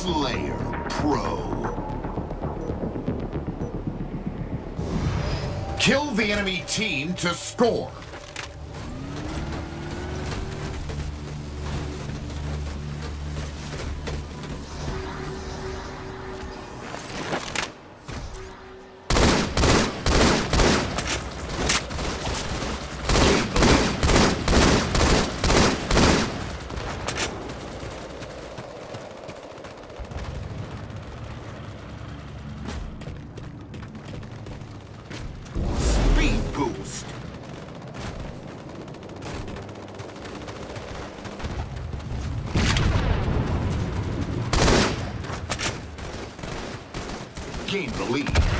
Slayer Pro. Kill the enemy team to score. Gain the lead.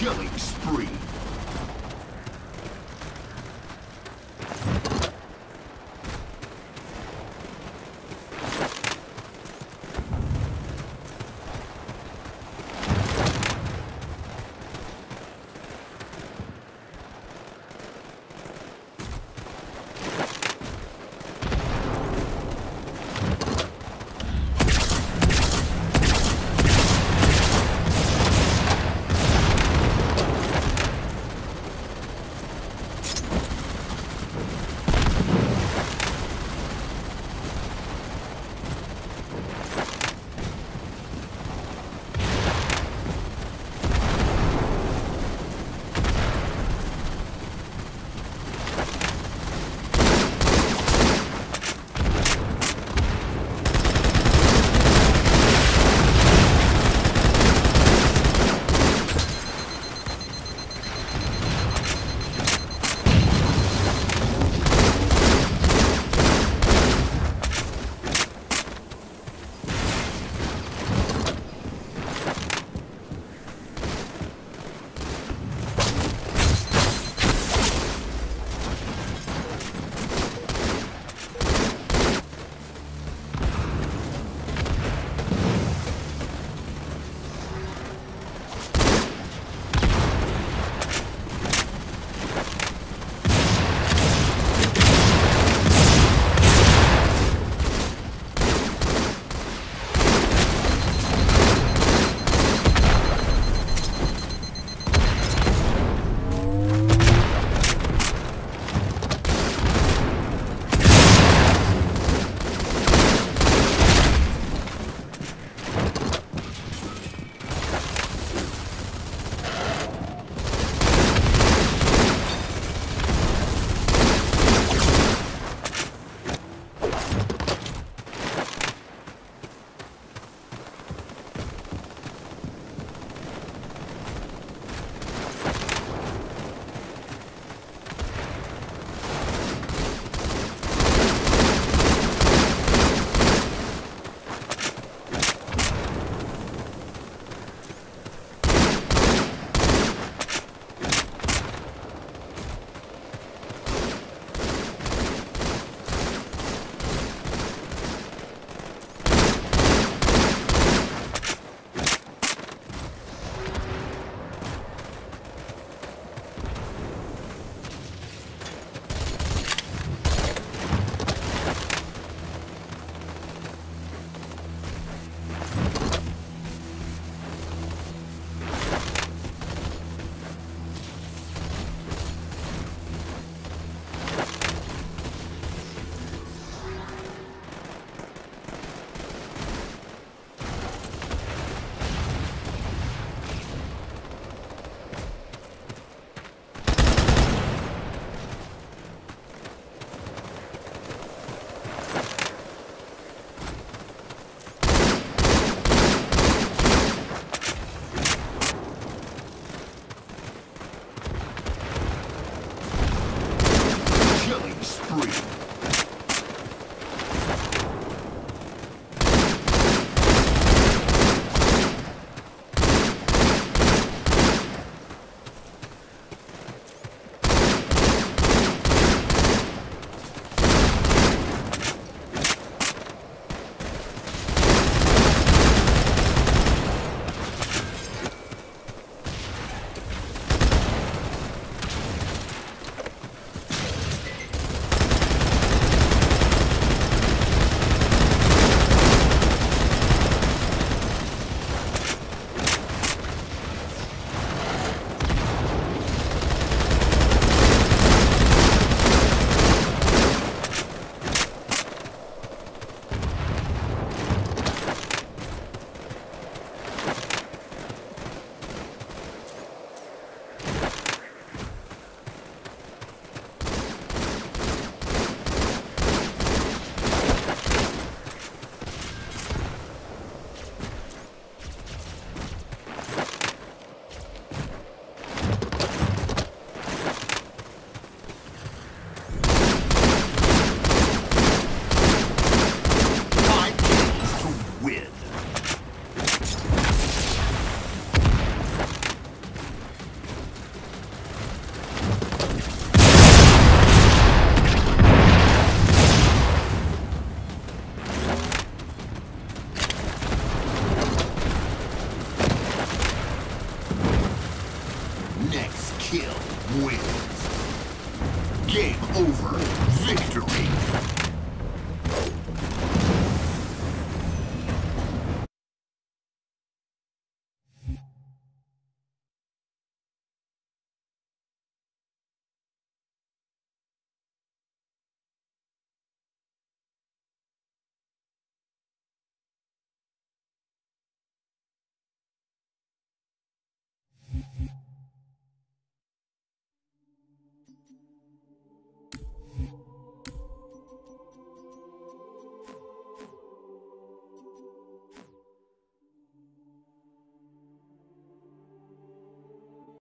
killing spree.